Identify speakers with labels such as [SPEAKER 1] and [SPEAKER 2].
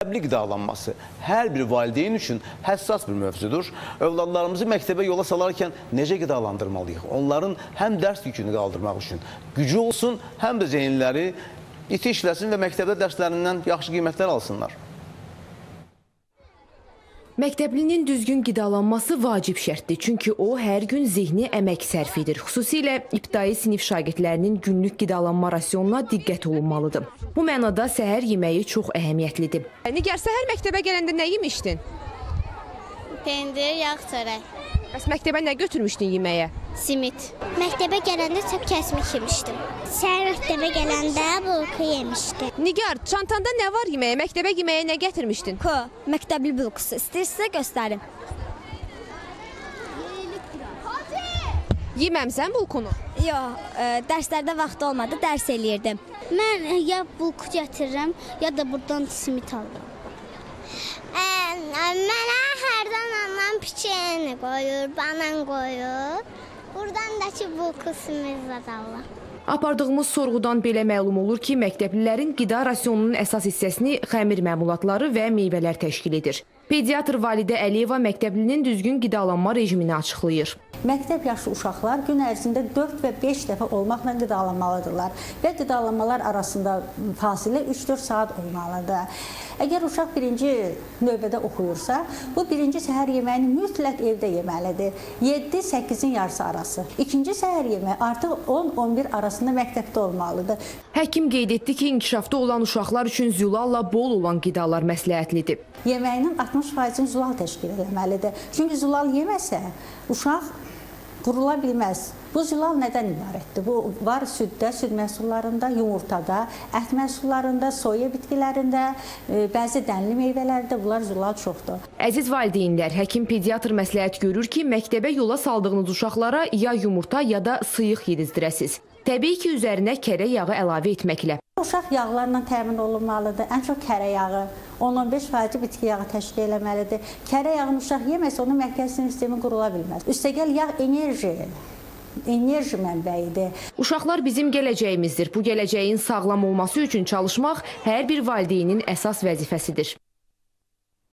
[SPEAKER 1] Məktəbli qidalanması hər bir valideyn üçün həssas bir mövzudur. Övladlarımızı məktəbə yola salarkən necə qidalandırmalıyıq? Onların həm dərs yükünü qaldırmaq üçün gücü olsun, həm də zehinləri iti işləsin və məktəbdə dərslərindən yaxşı qiymətlər alsınlar.
[SPEAKER 2] Məktəblinin düzgün qidalanması vacib şərtdir, çünki o hər gün zehni əmək sərf edir. Xüsusilə ibtidai sinif şagirdlərinin günlük qidalanma rasionuna diqqət olunmalıdır. Bu mənada səhər yeməyi çox əhəmiyyətlidir.
[SPEAKER 3] Nigar səhər məktəbə gələndə nə yemişdin?
[SPEAKER 4] Pendir, yağ çörək,
[SPEAKER 3] Bəs məktəbə nə götürmüşdün yeməyə?
[SPEAKER 4] Simit. Məktəbə gələndə çox kəsmiş yemişdim. Səhər məktəbə gələndə bulku yemişdim.
[SPEAKER 3] Nigar, çantanda nə var yeməyə? Məktəbə yeməyə nə gətirmişdin?
[SPEAKER 4] Ko, məktəbli bulkusu. İstəyirsə göstərim.
[SPEAKER 3] Yeməmsən bulkunu?
[SPEAKER 4] Yox, ə, dərslərdə vaxt olmadı, dərs eləyirdim. Mən ya bulku gətirirəm, ya da burdan simit alıram. Mənə hərdən anam piçeni qoyur, banan qoyur. Buradan da ki bulku simit zadallar.
[SPEAKER 2] Apardığımız sorğudan belə məlum olur ki, məktəblilərin qida rasionunun əsas hissəsini xəmir məmulatları və meyvələr təşkil edir. Pediatr Validə Əliyeva məktəblinin düzgün qidalanma rejimini açıqlayır.
[SPEAKER 5] Məktəb yaşı uşaqlar gün ərzində 4 və 5 dəfə olmaqla qidalanmalıdırlar və qidalanmalar arasında fasilə 3-4 saat olmalıdır. Əgər uşaq birinci növbədə oxuyursa, bu birinci səhər yeməyini mütləq evdə yeməlidir. 7-8-in yarısı arası. İkinci səhər yeməyi artıq 10-11 arasında məktəbdə olmalıdır.
[SPEAKER 2] Həkim qeyd etdi ki, inkişafda olan uşaqlar üçün zülalla bol olan qidalar məsləhətlidir.
[SPEAKER 5] Yeməyinin 60%-ni zülal təşkil etməlidir. Çünki zülal yeməsə, uşaq qurula bilməz. Bu zülal nədən ibarətdir? Bu var süddə, süd məhsullarında, yumurtada, ət məhsullarında, soya bitkilərində, e, bəzi dənli meyvələrdə bunlar zülal çoxdur.
[SPEAKER 2] Əziz valideynlər, həkim pediatr məsləhət görür ki, məktəbə yola saldığınız uşaqlara ya yumurta, ya da sıyıq yedizdirəsiz. Təbii ki, üzərinə kərə yağı əlavə etməklə.
[SPEAKER 5] Uşaq yağlarla təmin olunmalıdır. Ən çox kərə yağı, 10-15% bitki yağı təşkil etməlidir. Kərə yağını uşaq yeməsə, onun mərkəzi sinir sistemi qurula bilməz. Üstəgəl yağ enerji enerji mənbəyidir.
[SPEAKER 2] Uşaqlar bizim gələcəyimizdir. Bu gələcəyin sağlam olması üçün çalışmaq hər bir valideynin əsas vəzifəsidir.